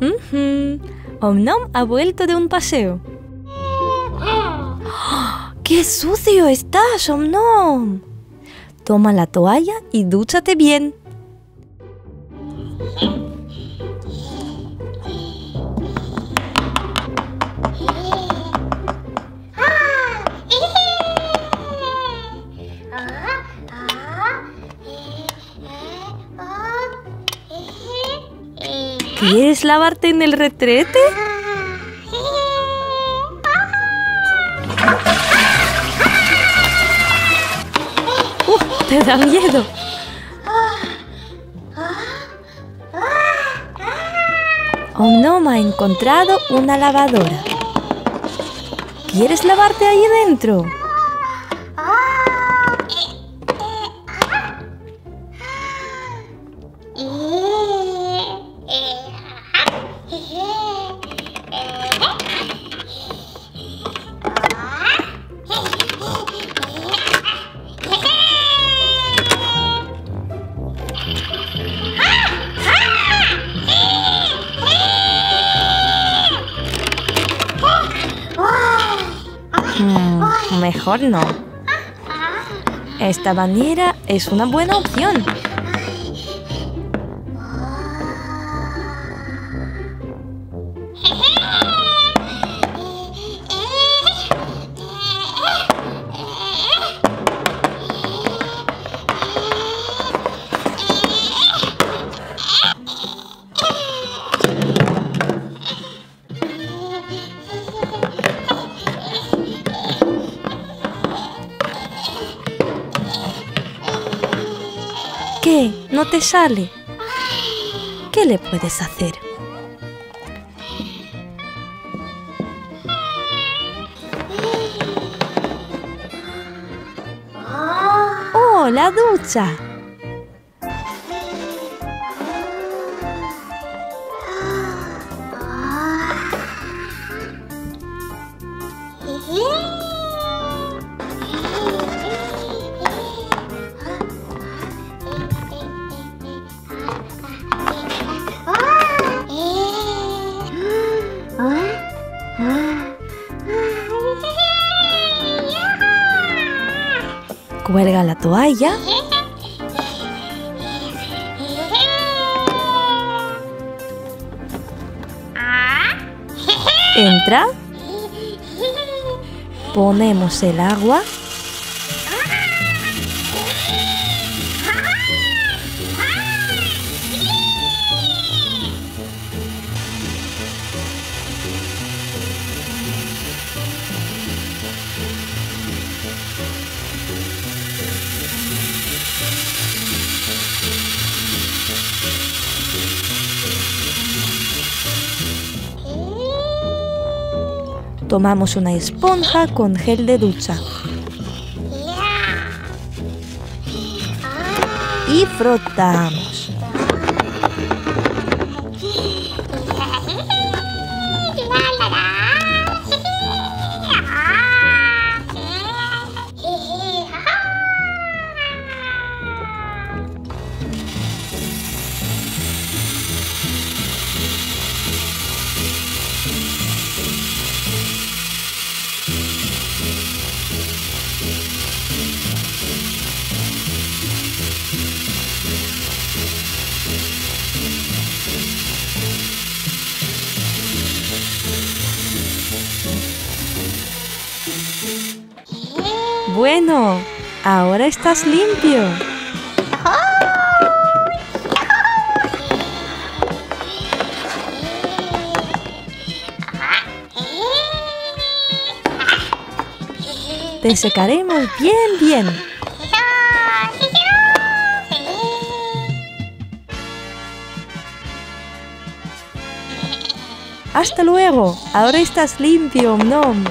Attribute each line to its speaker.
Speaker 1: Ujú. Omnom ha vuelto de un paseo. ¡Qué sucio estás, Omnom! Toma la toalla y dúchate bien. ¿Quieres lavarte en el retrete? Uh, te da miedo. Omnom ha encontrado una lavadora. ¿Quieres lavarte ahí dentro? Mm, mejor no. Esta bañera es una buena opción. ¿Qué? ¿No te sale? ¿Qué le puedes hacer? ¡Oh, la ducha! Cuelga la toalla. Entra. Ponemos el agua. Tomamos una esponja con gel de ducha. Y frotamos. Bueno, ahora estás limpio. Te secaremos bien, bien. Hasta luego. Ahora estás limpio, Nom.